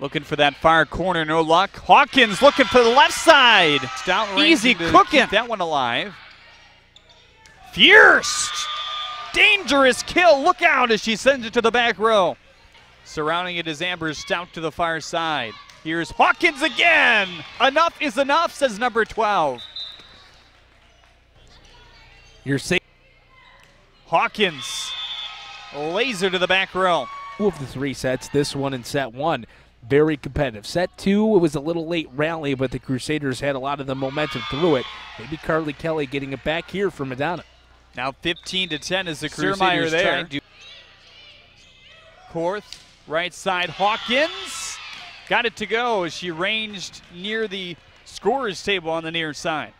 Looking for that far corner, no luck. Hawkins looking for the left side. Stout Easy cooking. keep that one alive. Fierce! Dangerous kill. Look out as she sends it to the back row. Surrounding it is Amber Stout to the far side. Here's Hawkins again. Enough is enough, says number 12. You're safe Hawkins. Laser to the back row. of the three sets. This one in set one, very competitive. Set two, it was a little late rally, but the Crusaders had a lot of the momentum through it. Maybe Carly Kelly getting it back here for Madonna. Now 15 to 10 is the Surmeyer Crusaders there. trying to. Korth, right side, Hawkins. Got it to go as she ranged near the scorer's table on the near side.